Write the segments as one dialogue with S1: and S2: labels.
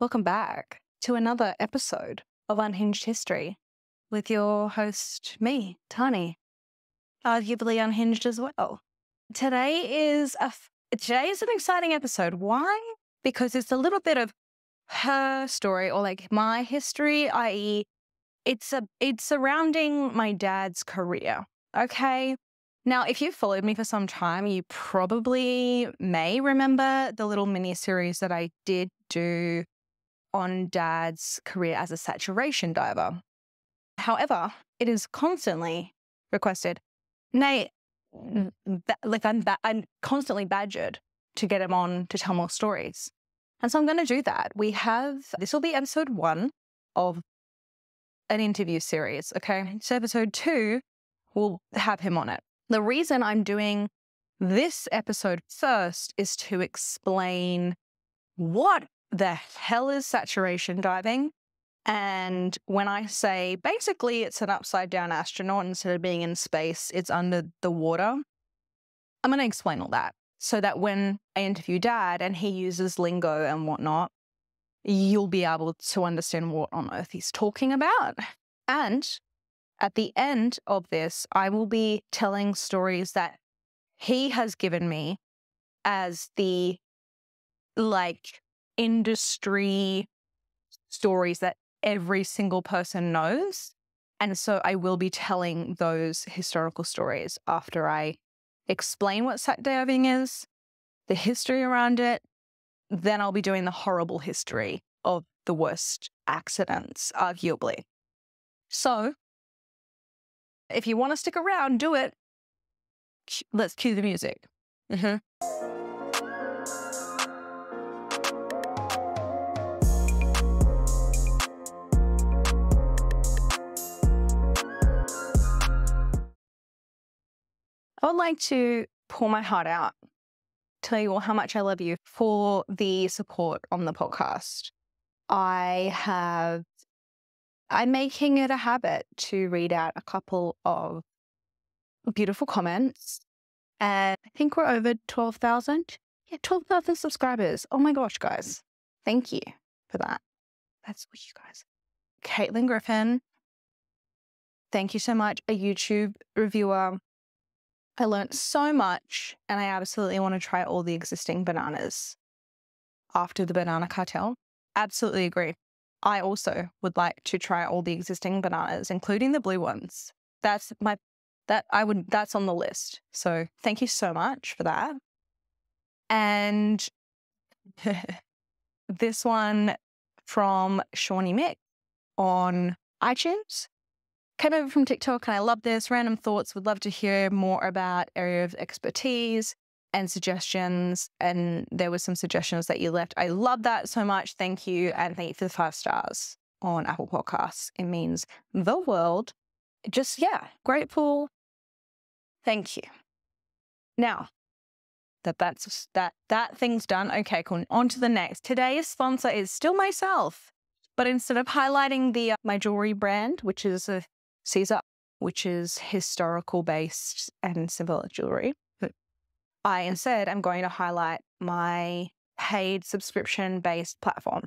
S1: Welcome back to another episode of Unhinged History with your host, me, Tani, arguably unhinged as well. Today is a f- today is an exciting episode. Why? Because it's a little bit of her story or like my history, i.e., it's a it's surrounding my dad's career. Okay. Now, if you've followed me for some time, you probably may remember the little mini series that I did do on dad's career as a saturation diver. However, it is constantly requested, ba- like I'm, ba- I'm constantly badgered to get him on to tell more stories. And so I'm going to do that. We have, this will be episode one of an interview series. Okay. So episode two, we'll have him on it. The reason I'm doing this episode first is to explain what the hell is saturation diving. And when I say basically it's an upside down astronaut instead of being in space, it's under the water, I'm going to explain all that so that when I interview dad and he uses lingo and whatnot, you'll be able to understand what on earth he's talking about. And at the end of this, I will be telling stories that he has given me as the like industry stories that every single person knows. And so I will be telling those historical stories after I explain what sat diving is, the history around it. Then I'll be doing the horrible history of the worst accidents, arguably. So if you want to stick around, do it. Let's cue the music. Mm-hmm. I would like to pour my heart out, tell you all how much I love you for the support on the podcast. I have, I'm making it a habit to read out a couple of beautiful comments. And I think we're over 12,000. Yeah, 12,000 subscribers. Oh my gosh, guys. Thank you for that. That's what you guys. Caitlin Griffin, thank you so much. A YouTube reviewer. I learned so much, and I absolutely want to try all the existing bananas after the banana cartel. Absolutely agree. I also would like to try all the existing bananas, including the blue ones. That's my that I would that's on the list. So thank you so much for that. And this one from Shawnee Mick on iTunes came over from TikTok and I love this. Random thoughts. Would love to hear more about area of expertise and suggestions. And there were some suggestions that you left. I love that so much. Thank you. And thank you for the five stars on Apple Podcasts. It means the world. Just, yeah, grateful. Thank you. Now that that's that that thing's done. Okay, cool. On to the next. Today's sponsor is still myself. But instead of highlighting the uh, my jewelry brand, which is a Caesar, which is historical based and symbolic jewelry. Hmm. I instead am going to highlight my paid subscription based platform.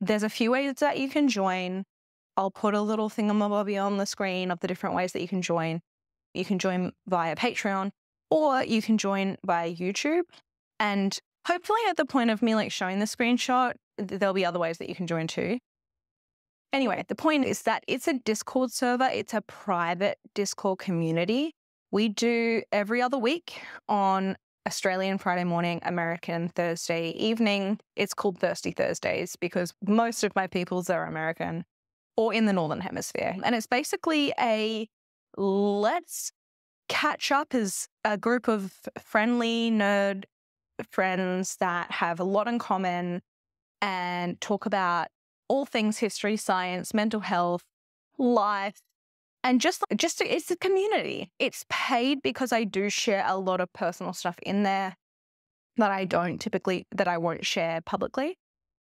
S1: There's a few ways that you can join. I'll put a little thingamabobby on the screen of the different ways that you can join. You can join via Patreon or you can join via YouTube. And hopefully, at the point of me like showing the screenshot, there'll be other ways that you can join too. Anyway, the point is that it's a Discord server, it's a private Discord community. We do every other week on Australian Friday morning, American Thursday evening. It's called Thirsty Thursdays because most of my peoples are American or in the Northern Hemisphere. And it's basically a let's catch up as a group of friendly nerd friends that have a lot in common and talk about all things history, science, mental health, life, and just just it's a community. It's paid because I do share a lot of personal stuff in there that I don't typically that I won't share publicly.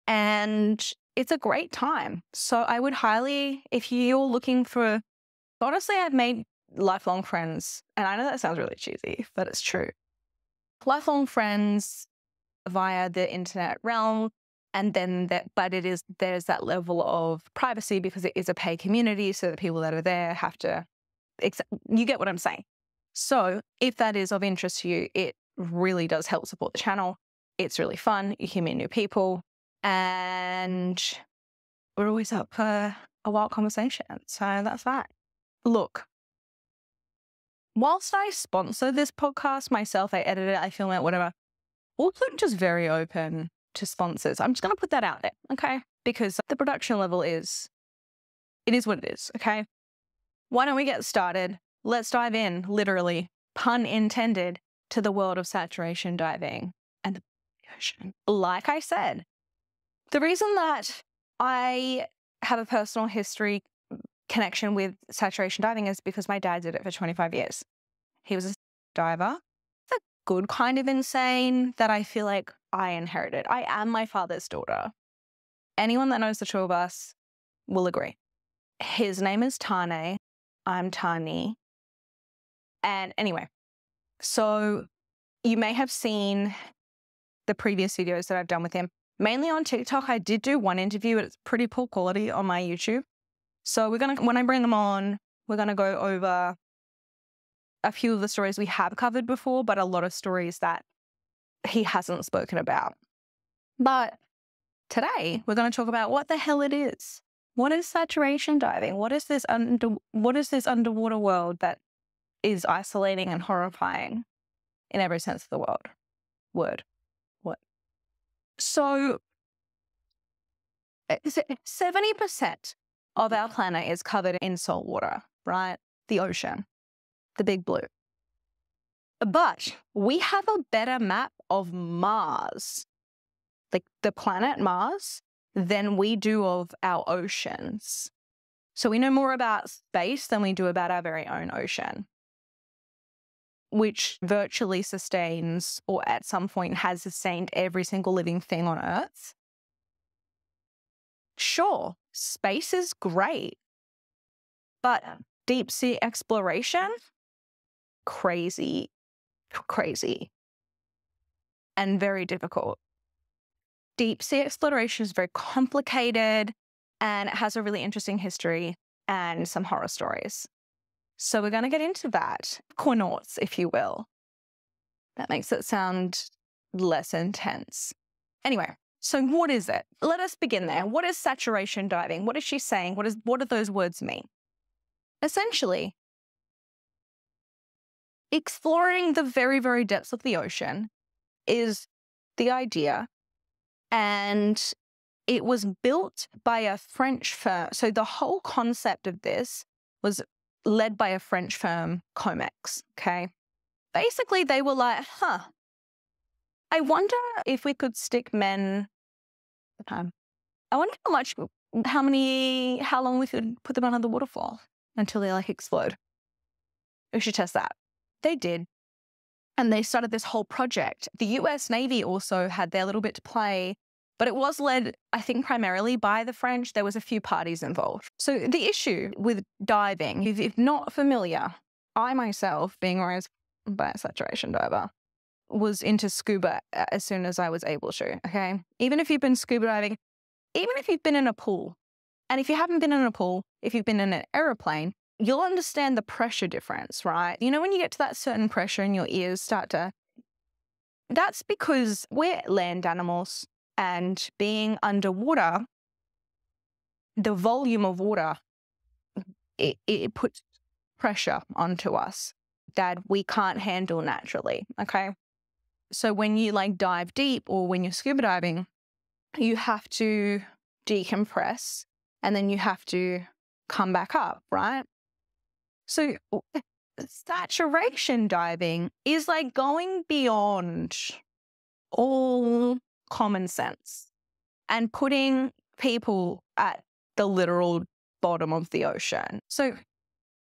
S1: And it's a great time. So I would highly if you're looking for honestly I've made lifelong friends and I know that sounds really cheesy, but it's true. Lifelong friends via the internet realm And then that, but it is, there's that level of privacy because it is a paid community. So the people that are there have to, you get what I'm saying. So if that is of interest to you, it really does help support the channel. It's really fun. You hear meet new people and we're always up for a wild conversation. So that's that. Look, whilst I sponsor this podcast myself, I edit it, I film it, whatever, also just very open to sponsors. I'm just going to put that out there, okay? Because the production level is, it is what it is, okay? Why don't we get started? Let's dive in, literally, pun intended, to the world of saturation diving and the ocean. Like I said, the reason that I have a personal history mm, connection with saturation diving is because my dad did it for 25 years. He was a diver. Good kind of insane that I feel like I inherited. I am my father's daughter. Anyone that knows the two of us will agree. His name is Tane. I'm Tani. And anyway, so you may have seen the previous videos that I've done with him, mainly on TikTok. I did do one interview, but it's pretty poor quality on my YouTube. So we're gonna when I bring them on, we're gonna go over a few of the stories we have covered before, but a lot of stories that he hasn't spoken about. But today we're going to talk about what the hell it is. What is saturation diving? What is this under what is this underwater world that is isolating and horrifying in every sense of the word? Word. What? So eh, 70% of mm. our planet is covered in salt water, right? The ocean, the big blue. But we have a better map of Mars, like the planet Mars, than we do of our oceans. So we know more about space than we do about our very own ocean, which virtually sustains or at some point has sustained every single living thing on Earth. Sure, space is great, but deep sea exploration, crazy crazy and very difficult. Deep sea exploration is very complicated and it has a really interesting history and some horror stories. So we're going to get into that. Aquanauts, if you will. That makes it sound less intense. Anyway, so what is it? Let us begin there. What is saturation diving? What is she saying? What is what do those words mean? Essentially, exploring the very, very depths of the ocean is the idea. And it was built by a French firm. So the whole concept of this was led by a French firm, Comex. Okay. Basically, they were like, huh, I wonder if we could stick men. Um, I wonder how much, how many, how long we could put them under the waterfall until they like explode. We should test that. They did. And they started this whole project. The US Navy also had their little bit to play, but it was led, I think, primarily by the French. There was a few parties involved. So the issue with diving, if you're not familiar, I myself, being raised by a saturation diver, was into scuba as soon as I was able to. Okay. Even if you've been scuba diving, even if you've been in a pool, and if you haven't been in a pool, if you've been in an aeroplane, you'll understand the pressure difference, right? You know, when you get to that certain pressure and your ears start to, that's because we're land animals and being underwater, the volume of water, it, it puts pressure onto us that we can't handle naturally. Okay. So when you like dive deep or when you're scuba diving, you have to decompress and then you have to come back up, right? So eh, saturation diving is like going beyond all common sense and putting people at the literal bottom of the ocean. So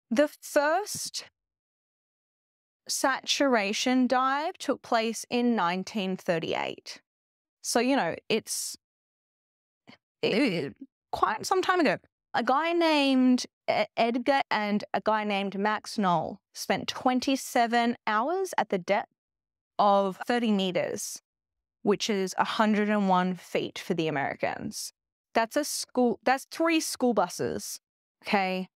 S1: the first saturation dive took place in 1938. So, you know, it's it, quite some time ago a guy named Edgar and a guy named Max Nohl spent 27 hours at the depth of 30 meters which is 101 feet for the Americans. That's a school, that's three school buses. Okay.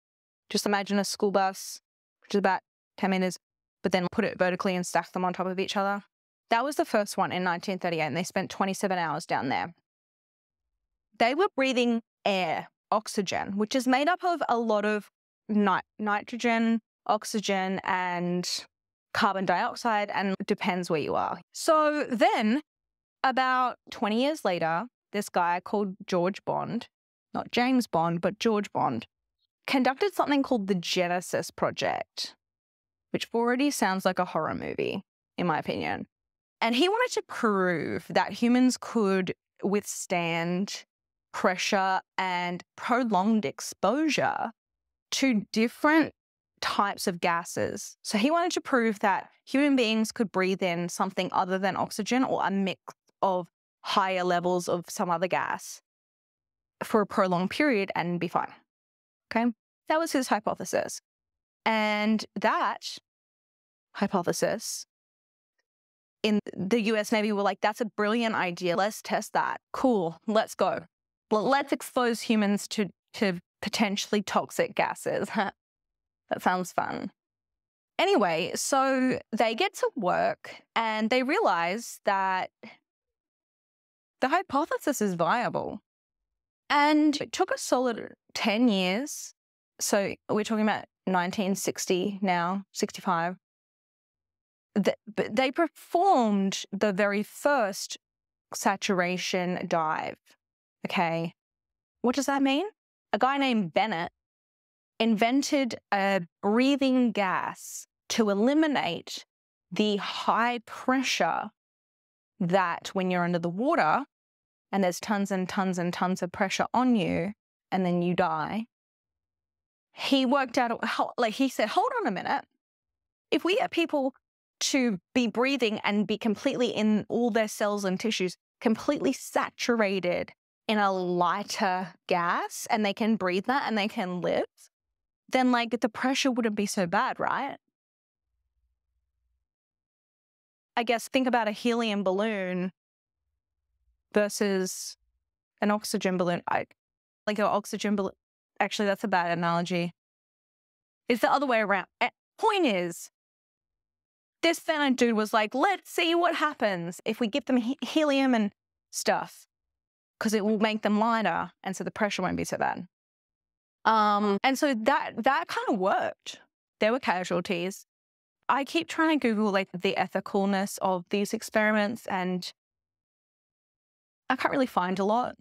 S1: Just imagine a school bus, which is about 10 meters, but then put it vertically and stack them on top of each other. That was the first one in 1938, and they spent 27 hours down there. They were breathing air, oxygen, which is made up of a lot of nit- nitrogen, oxygen, and carbon dioxide, and depends where you are. So then, about 20 years later, this guy called George Bond, not James Bond, but George Bond, conducted something called the Genesis Project, which already sounds like a horror movie, in my opinion. And he wanted to prove that humans could withstand pressure and prolonged exposure to different types of gases. So he wanted to prove that human beings could breathe in something other than oxygen or a mix of higher levels of some other gas for a prolonged period and be fine. Okay. That was his hypothesis. And that hypothesis in the US Navy were like, that's a brilliant idea. Let's test that. Cool. Let's go. Let's expose humans to, to potentially toxic gases. that sounds fun. Anyway, so they get to work and they realize that the hypothesis is viable. And it took a solid 10 years. So we're talking about 1960 now, 65. They performed the very first saturation dive. Okay. What does that mean? A guy named Bennett invented a breathing gas to eliminate the high pressure that when you're under the water and there's tons and tons and tons of pressure on you and then you die, he worked out, like he said, hold on a minute. If we get people to be breathing and be completely in all their cells and tissues, completely saturated in a lighter gas and they can breathe that and they can live, then like the pressure wouldn't be so bad, right? I guess think about a helium balloon versus an oxygen balloon. I like an oxygen balloon. Actually, that's a bad analogy. It's the other way around. Eh, point is, this Bennett dude was like, let's see what happens if we give them he- helium and stuff, because it will make them lighter, and so the pressure won't be so bad. Um, and so that that kind of worked. There were casualties. I keep trying to Google like the ethicalness of these experiments, and I can't really find a lot,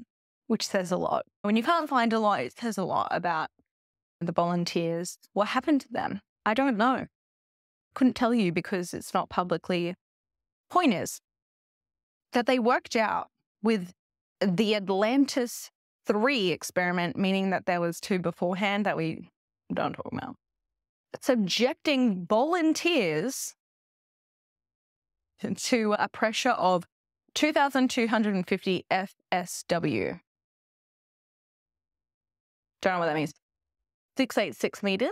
S1: which says a lot. When you can't find a lot, it says a lot about the volunteers. What happened to them? I don't know. Couldn't tell you because it's not publicly. Point is that they worked out with the Atlantis 3 experiment, meaning that there was two beforehand that we don't talk about, subjecting volunteers to a pressure of 2,250 FSW. Don't know what that means. 686 meters?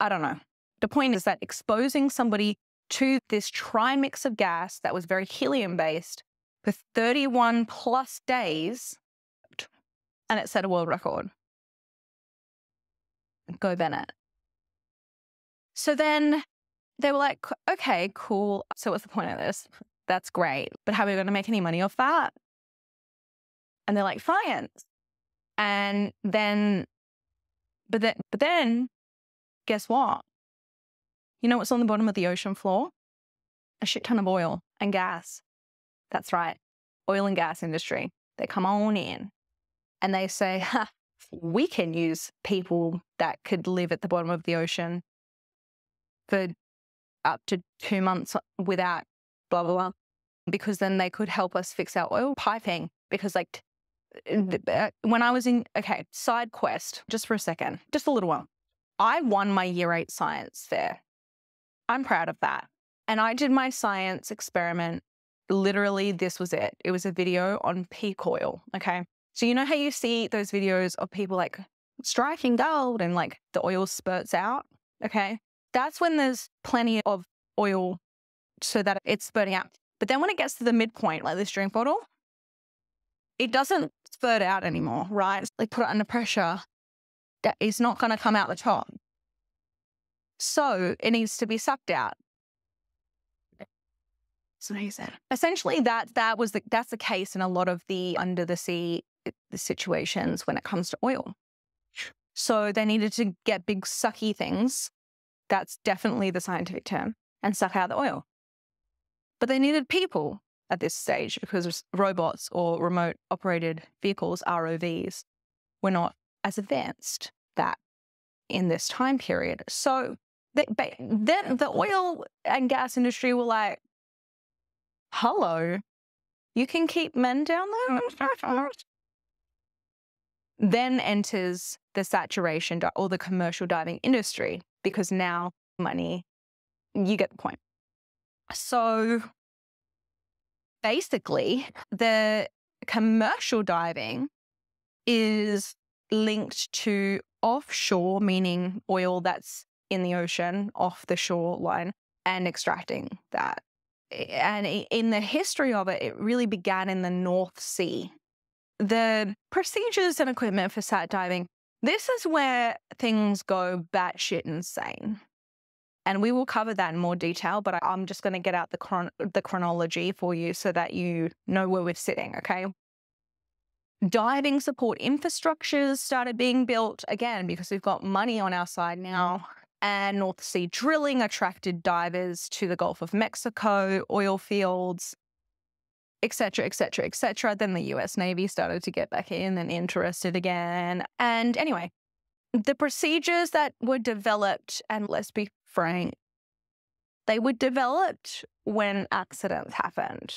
S1: I don't know. The point is that exposing somebody to this trimix of gas that was very helium based for 31 plus days, and it set a world record. Go Bennett. So then they were like, okay, cool. So what's the point of this? That's great. But how are we going to make any money off that? And they're like, science. And then, but then, but then, guess what? You know what's on the bottom of the ocean floor? A shit ton of oil and gas. That's right. Oil and gas industry. They come on in and they say, we can use people that could live at the bottom of the ocean for up to two months without blah, blah, blah. Because then they could help us fix our oil piping. Because, like, uh, when I was in, okay, side quest, just for a second, just a little one. I won my year eight science fair I'm proud of that. And I did my science experiment. Literally, this was it. It was a video on peak oil. Okay. So, you know how you see those videos of people like striking gold and like the oil spurts out? Okay. That's when there's plenty of oil so that it's spurting out. But then when it gets to the midpoint, like this drink bottle, it doesn't spurt out anymore, right? Like put it under pressure, that is not going to come out the top. So it needs to be sucked out. Essentially, that that was the that's the case in a lot of the under the sea eh, the situations when it comes to oil. So they needed to get big sucky things. That's definitely the scientific term, and suck out the oil. But they needed people at this stage because robots or remote operated vehicles, ROVs, were not as advanced that in this time period. So then the oil and gas industry were like, hello, you can keep men down there? then enters the saturation or the commercial diving industry because now money, you get the point. So basically, the commercial diving is linked to offshore, meaning oil that's in the ocean off the shoreline and extracting that. And in the history of it, it really began in the North Sea. The procedures and equipment for sat diving, this is where things go batshit insane. And we will cover that in more detail, but I'm just going to get out the, chron- the chronology for you so that you know where we're sitting, okay? Diving support infrastructures started being built again because we've got money on our side now. And North Sea drilling attracted divers to the Gulf of Mexico, oil fields, etc., etc., etc. Then the US Navy started to get back in and interested again. And anyway, the procedures that were developed, and let's be frank, they were developed when accidents happened.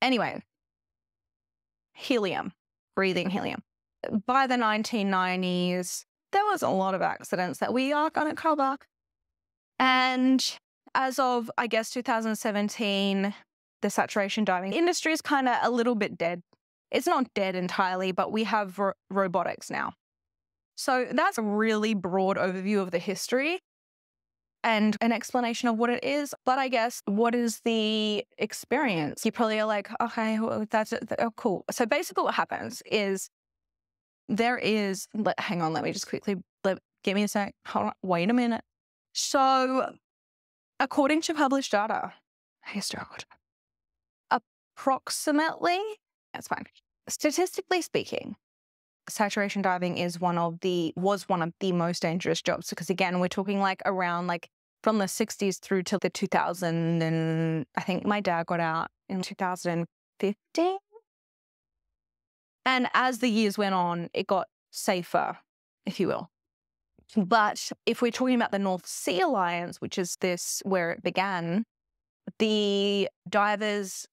S1: Anyway, helium, breathing helium. By the 1990s, there was a lot of accidents that we are going to cover. And as of, I guess, 2017, the saturation diving industry is kind of a little bit dead. It's not dead entirely, but we have ro- robotics now. So that's a really broad overview of the history and an explanation of what it is. But I guess what is the experience? You probably are like, okay, well, that's oh, cool. So basically, what happens is there is. Let, hang on, let me just quickly let, give me a sec. Hold on, wait a minute. So, according to published data, hey, approximately, that's fine. Statistically speaking, saturation diving is one of the was one of the most dangerous jobs because again we're talking like around like from the 60s through to the 2000 and I think my dad got out in 2015 and as the years went on it got safer if you will but if we're talking about the North Sea Alliance which is this where it began the divers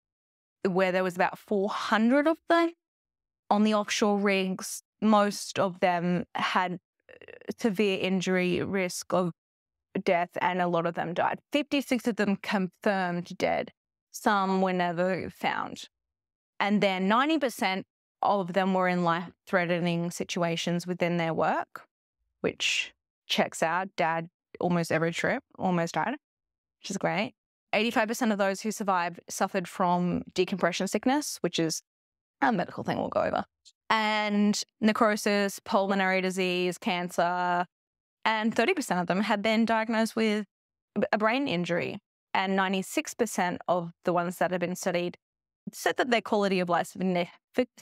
S1: where there was about 400 of them on the offshore rigs most of them had uh, severe injury risk of death, and a lot of them died. 56 of them confirmed dead. Some were never found. And then 90% of them were in life threatening situations within their work, which checks out. Dad, almost every trip, almost died, which is great. 85% of those who survived suffered from decompression sickness, which is a medical thing we'll go over and necrosis, pulmonary disease, cancer. And 30% of them had been diagnosed with a brain injury. And 96% of the ones that have been studied said that their quality of life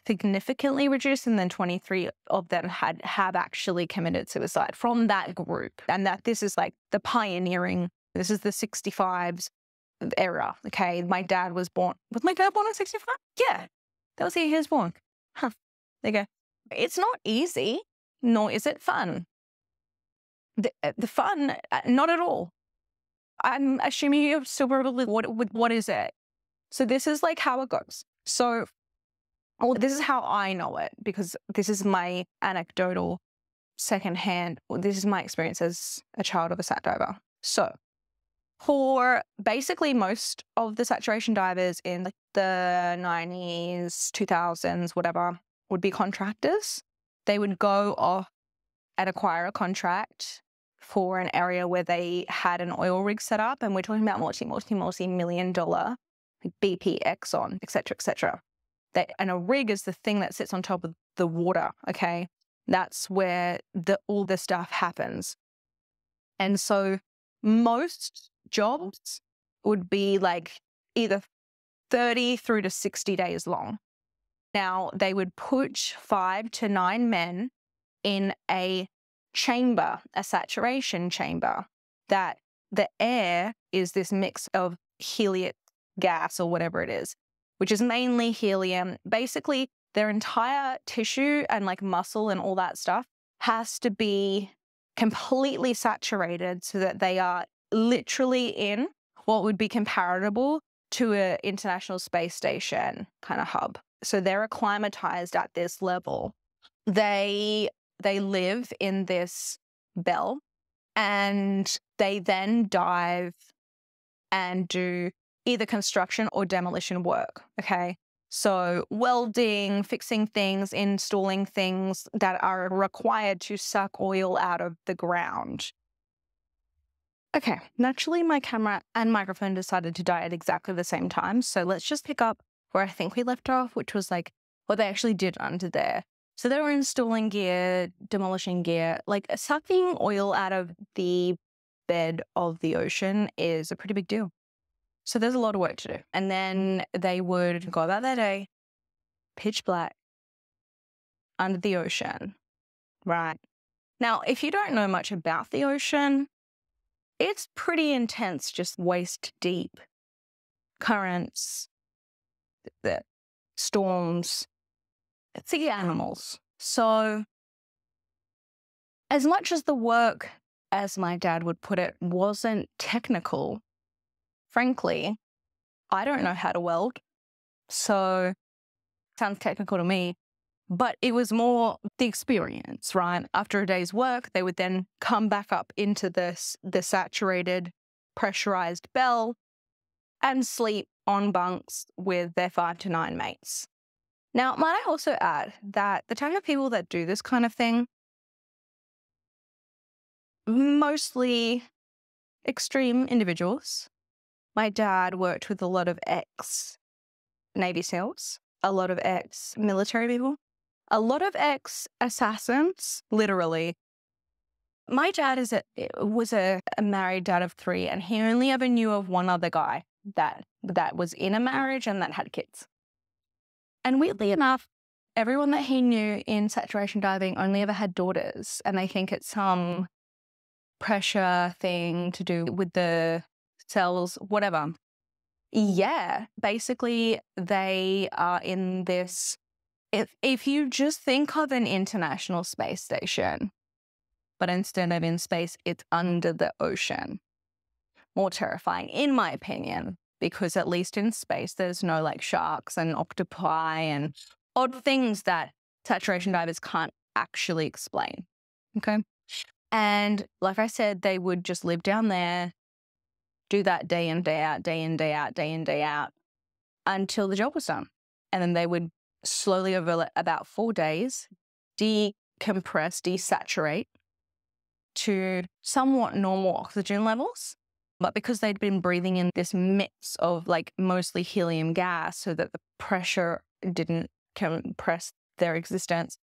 S1: significantly reduced, and then 23 of them had have actually committed suicide from that group. And that this is like the pioneering. This is the 65s era. Okay, my dad was born. Was my dad born in 65? Yeah, that was the year he was born. Huh. There you go. It's not easy, nor is it fun. The, uh, the fun, uh, not at all. I'm assuming you're still probably what what is it? So this is like how it goes. So, well, this is how I know it because this is my anecdotal, secondhand. This is my experience as a child of a sat diver. So, for basically most of the saturation divers in like the 90s, 2000s, whatever, would be contractors. They would go off and acquire a contract for an area where they had an oil rig set up, and we're talking about multi, multi, multi million dollar like BP, Exxon, et cetera, et cetera. That, and a rig is the thing that sits on top of the water. Okay, that's where the all the stuff happens. And so most jobs would be like either 30 through to 60 days long. Now, they would put five to nine men in a chamber, a saturation chamber, that the air is this mix of helium gas or whatever it is, which is mainly helium. Basically, their entire tissue and like muscle and all that stuff has to be completely saturated so that they are literally in what would be comparable to an international space station kind of hub. So they're acclimatized at this level. They they live in this bell and they then dive and do either construction or demolition work. Okay. So, welding, fixing things, installing things that are required to suck oil out of the ground. Okay, naturally, my camera and microphone decided to die at exactly the same time. So, let's just pick up where I think we left off, which was like what they actually did under there. So, they were installing gear, demolishing gear, like sucking oil out of the bed of the ocean is a pretty big deal. So there's a lot of work to do. And then they would go about their day, pitch black, under the ocean. Right. Now, if you don't know much about the ocean, it's pretty intense, just waist deep currents, the storms, sea animals. So, as much as the work, as my dad would put it, wasn't technical, frankly, I don't know how to weld. So sounds technical to me, but it was more the experience, right? After a day's work, they would then come back up into this the saturated, pressurized bell and sleep on bunks with their five to nine mates. Now, might I also add that the type of people that do this kind of thing, mostly extreme individuals, my dad worked with a lot of ex Navy SEALs, a lot of ex military people, a lot of ex assassins, literally. My dad is a, eh, was a, a married dad of three, and he only ever knew of one other guy that that was in a marriage and that had kids. And weirdly enough, everyone that he knew in saturation diving only ever had daughters, and they think it's some pressure thing to do with the cells, whatever. Mm. Yeah, basically, they are in this. If, if you just think of an international space station, but instead of in space, it's under the ocean. More terrifying, in my opinion, because at least in space, there's no like sharks and octopi and odd things that saturation divers can't actually explain. Okay. And like I said, they would just live down there, do that day in, day out, day in, day out, day in, day out until the job was done. And then they would slowly, over about four days, decompress, desaturate to somewhat normal oxygen levels. But because they'd been breathing in this mix of like mostly helium gas so that the pressure didn't compress their existence,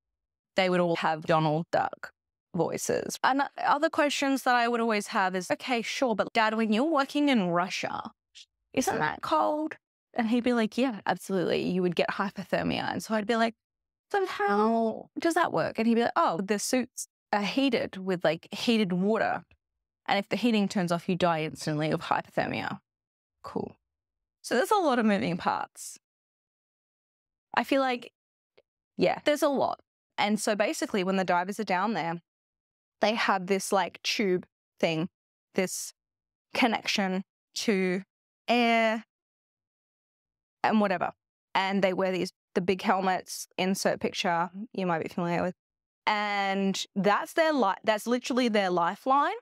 S1: they would all have Donald Duck voices. And uh, other questions that I would always have is okay, sure, but dad, when you're working in Russia, isn't that cold? And he'd be like, yeah, absolutely. You would get hypothermia. And so I'd be like, so how oh. does that work? And he'd be like, oh, the suits are heated with like heated water. And if the heating turns off, you die instantly of hypothermia. Cool. So there's a lot of moving parts. I feel like, yeah, there's a lot. And so basically, when the divers are down there, they have this like tube thing, this connection to air and whatever. And they wear these the big helmets, insert picture you might be familiar with. And that's their life that's literally their lifeline.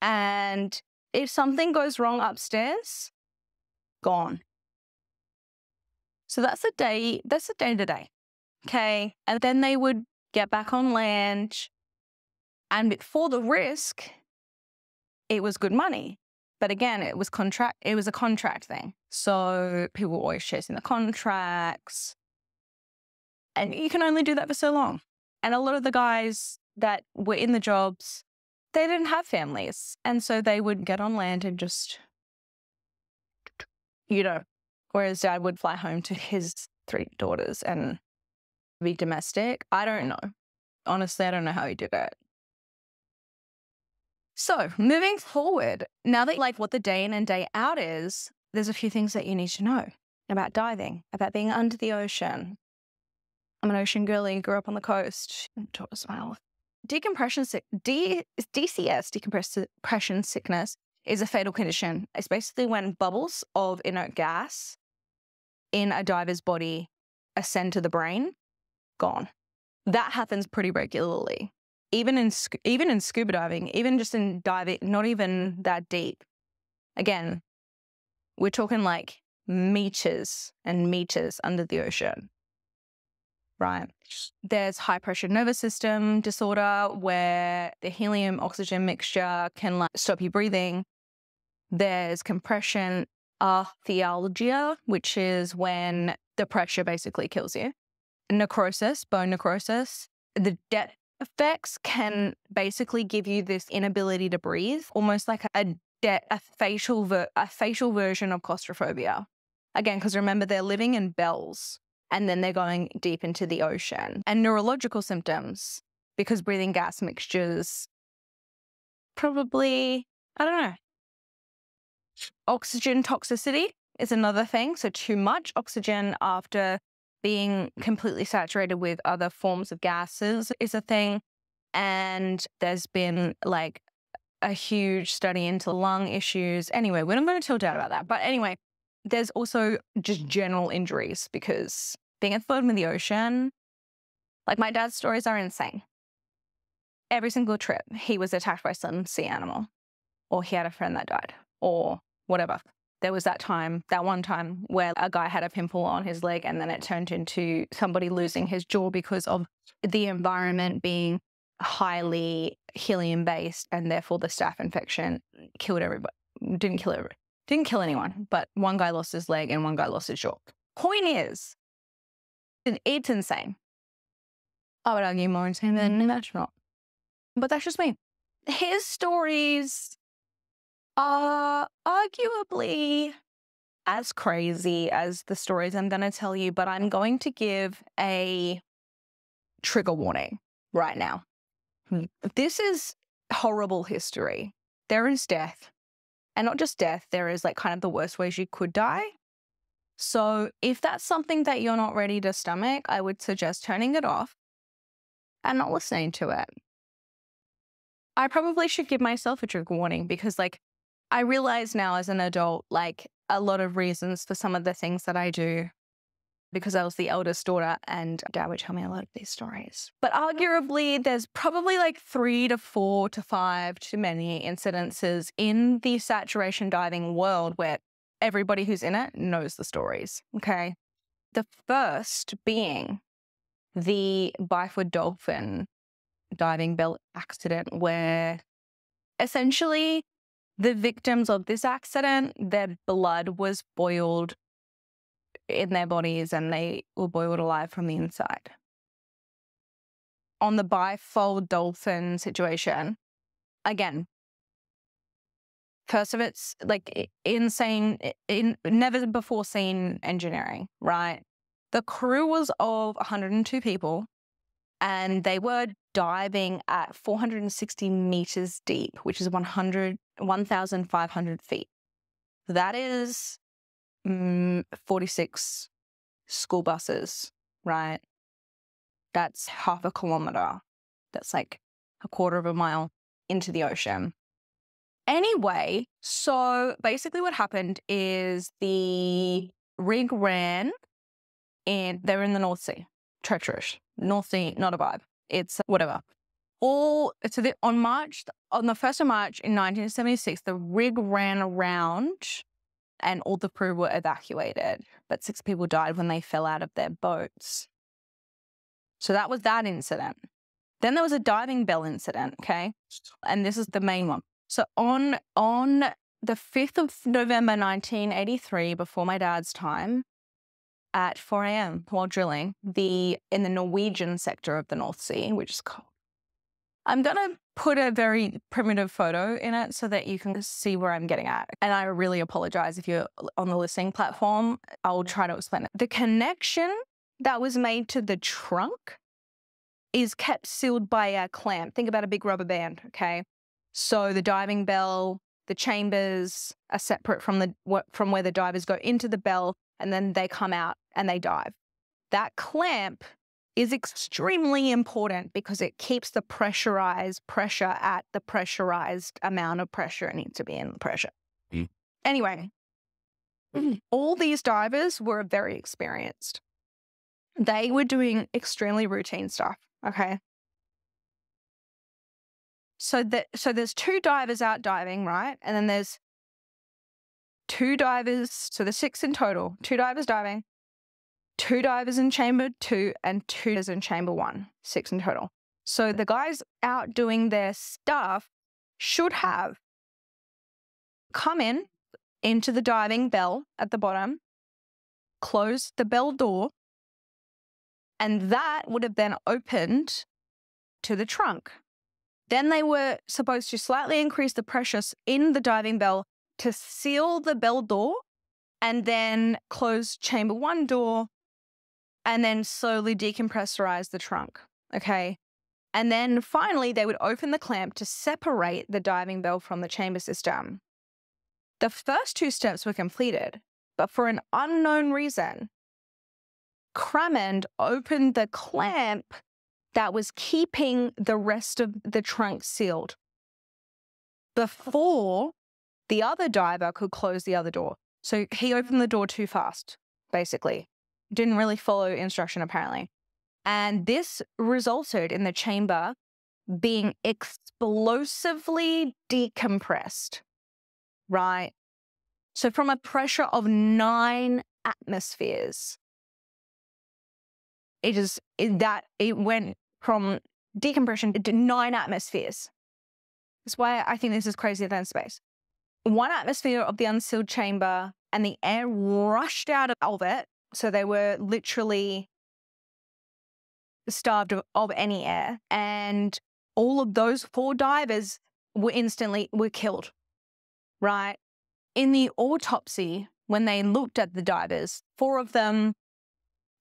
S1: And if something goes wrong upstairs, gone. So that's a day, that's a day to day. Okay. And then they would get back on land, And for the risk, it was good money. But again, it was contract it was a contract thing. So people were always chasing the contracts. And you can only do that for so long. And a lot of the guys that were in the jobs, they didn't have families. And so they would get on land and just you know, whereas dad would fly home to his three daughters and be domestic. I don't know. Honestly, I don't know how he did it. So, moving forward, now that like what the day in and day out is, there's a few things that you need to know about diving, about being under the ocean. I'm an ocean girly, grew up on the coast, mm, taught a smile. Decompression, D, DCS, decompression sickness, is a fatal condition. It's basically when bubbles of inert gas in a diver's body ascend to the brain, gone. That happens pretty regularly. Even in even in scuba diving, even just in diving, not even that deep. Again, we're talking like meters and meters under the ocean. Right. There's high pressure nervous system disorder where the helium oxygen mixture can like stop you breathing. There's compression arthralgia, which is when the pressure basically kills you. Necrosis, bone necrosis. The death effects can basically give you this inability to breathe, almost like a de- a facial ver- a facial version of claustrophobia. Again, because remember they're living in bells and then they're going deep into the ocean. And neurological symptoms because breathing gas mixtures probably I don't know Oxygen toxicity is another thing. So, too much oxygen after being completely saturated with other forms of gases is a thing. And there's been like a huge study into lung issues. Anyway, we're not going to tell dad about that. But anyway, there's also just general injuries because being at the bottom of the ocean, like my dad's stories are insane. Every single trip, he was attacked by some sea animal, or he had a friend that died, or whatever. There was that time, that one time where a guy had a pimple on his leg and then it turned into somebody losing his jaw because of the environment being highly helium based and therefore the staph infection killed everybody. Didn't kill everybody. Didn't kill anyone, but one guy lost his leg and one guy lost his jaw. Point is, it's insane. I would argue more insane than international. But that's just me. His stories are arguably as crazy as the stories I'm going to tell you, but I'm going to give a trigger warning right now. Hmm, this is horrible history. There is death. And not just death, there is like kind of the worst ways you could die. So if that's something that you're not ready to stomach, I would suggest turning it off and not listening to it. I probably should give myself a trigger warning because, like, I realize now as an adult, like a lot of reasons for some of the things that I do because I was the eldest daughter and dad would tell me a lot of these stories. But arguably, there's probably like three to four to five too many incidences in the saturation diving world where everybody who's in it knows the stories. Okay. The first being the Byford Dolphin diving bell accident, where essentially the victims of this accident, their blood was boiled in their bodies and they were boiled alive from the inside. On the Byford dolphin situation, again, first of its like insane, in never before seen engineering, right? The crew was of 102 people and they were diving at 460 meters deep, which is 100 1,500 feet. That is mm, 46 school buses, right? That's half a kilometer. That's like a quarter of a mile into the ocean. Anyway, so basically what happened is the rig ran and they're in the North Sea. Treacherous. North Sea, not a vibe. It's whatever all so the, on March on the first of March in 1976, the rig ran around and all the crew were evacuated, but six people died when they fell out of their boats. So that was that incident. Then there was a diving bell incident, okay? And this is the main one. So on on the 5th of November 1983, before my dad's time, at 4 a.m. while drilling the in the Norwegian sector of the North Sea, which is I'm gonna put a very primitive photo in it so that you can see where I'm getting at. And I really apologize if you're on the listening platform. I'll try to explain it. The connection that was made to the trunk is kept sealed by a clamp. Think about a big rubber band, okay? So the diving bell, the chambers are separate from the from where the divers go into the bell and then they come out and they dive. That clamp is extremely important because it keeps the pressurized pressure at the pressurized amount of pressure it needs to be in the pressure. Mm. Anyway, all these divers were very experienced. They were doing extremely routine stuff. Okay. So that so there's two divers out diving, right? And then there's two divers, so there's six in total, two divers diving, two divers in chamber two, and two divers in chamber one, six in total. So the guys out doing their stuff should have come in into the diving bell at the bottom, closed the bell door, and that would have then opened to the trunk. Then they were supposed to slightly increase the pressure in the diving bell to seal the bell door and then close chamber one door and then slowly decompressorize the trunk. Okay. And then finally, they would open the clamp to separate the diving bell from the chamber system. The first two steps were completed, but for an unknown reason, Crammond opened the clamp that was keeping the rest of the trunk sealed before the other diver could close the other door. So he opened the door too fast, basically. Didn't really follow instruction, apparently. And this resulted in the chamber being explosively decompressed, right? So, from a pressure of nine atmospheres, it is that it went from decompression to nine atmospheres. That's why I think this is crazier than space one atmosphere of the unsealed chamber and the air rushed out of it. So they were literally starved of, of any air. And all of those four divers were instantly were killed. Right? In the autopsy, when they looked at the divers, four of them,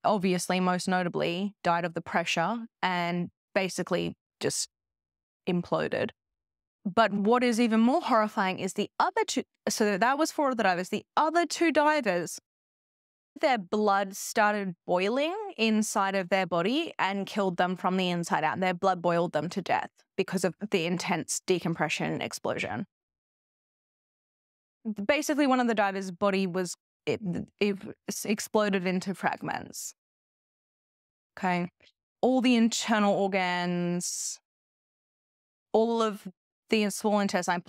S1: obviously most notably, died of the pressure and basically just imploded. But what is even more horrifying is the other two. So that was four of the divers. The other two divers, their blood started boiling inside of their body and killed them from the inside out. And their blood boiled them to death because of the intense decompression explosion. Basically, one of the divers' body was it, it exploded into fragments. Okay. All the internal organs, all of the small intestine,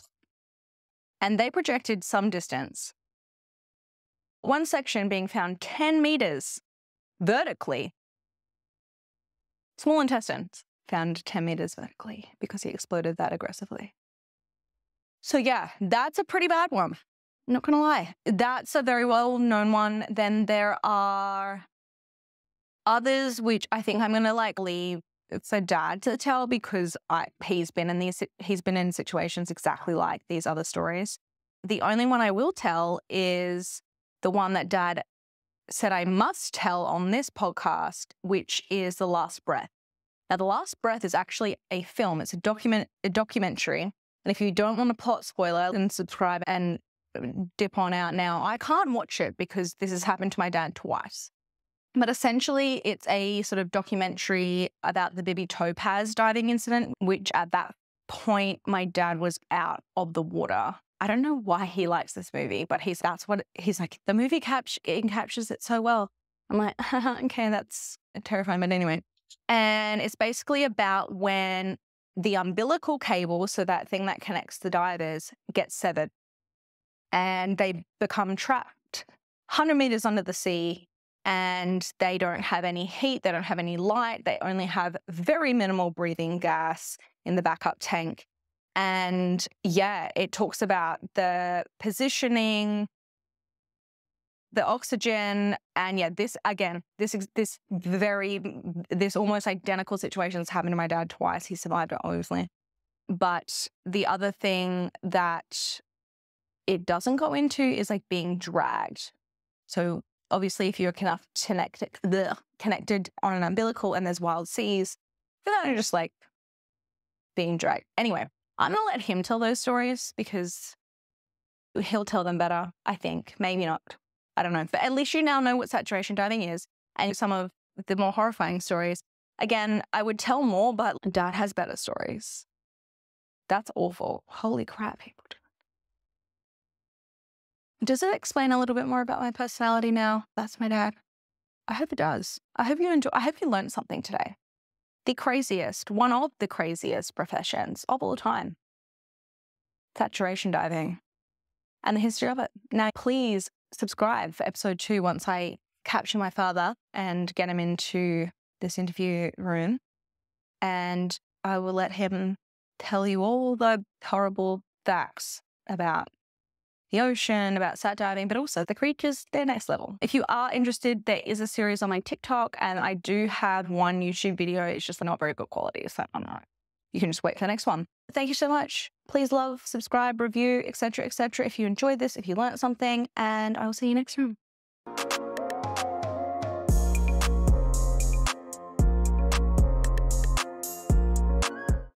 S1: and they projected some distance. One section being found 10 meters vertically. Small intestine found 10 meters vertically because he exploded that aggressively. So, yeah, that's a pretty bad one. Not gonna lie. That's a very well known one. Then there are others which I think I'm gonna like leave for dad to tell because I, he's been in these he's been in situations exactly like these other stories. The only one I will tell is the one that dad said I must tell on this podcast, which is The Last Breath. Now, The Last Breath is actually a film. It's a document a documentary. And if you don't want a plot spoiler, then subscribe and uh, dip on out now. I can't watch it because this has happened to my dad twice. But essentially, it's a sort of documentary about the Bibby Topaz diving incident, which at that point, my dad was out of the water. I don't know why he likes this movie, but he's that's what he's like. The movie capt- captures it so well. I'm like, okay, that's terrifying. But anyway, and it's basically about when the umbilical cable, so that thing that connects the divers, gets severed and they become trapped 100 meters under the sea and they don't have any heat, they don't have any light, they only have very minimal breathing gas in the backup tank. And yeah, it talks about the positioning, the oxygen, and yeah, this again, this is this very this almost identical situation has happened to my dad twice. He survived it, obviously. But the other thing that it doesn't go into is like being dragged. So obviously, if you're connected, connected on an umbilical and there's wild seas, you're not just like being dragged. Anyway, I'm gonna let him tell those stories because he'll tell them better. I think maybe not. I don't know, but at least you now know what saturation diving is and some of the more horrifying stories. Again, I would tell more, but Dad has better stories. That's awful. Holy crap, people. Does it explain a little bit more about my personality now? That's my dad. I hope it does. I hope you enjoy. I hope you learned something today. The craziest, one of the craziest professions of all time. Saturation diving and the history of it. Now, please subscribe for episode two once I capture my father and get him into this interview room. And I will let him tell you all the horrible facts about the ocean, about sat diving, but also the creatures, they're next level. If you are interested, there is a series on my TikTok and I do have one YouTube video. It's just not very good quality. So I don't know. You can just wait for the next one. Thank you so much. Please love, subscribe, review, etc., etc. if you enjoyed this, if you learned something, and I will see you next time.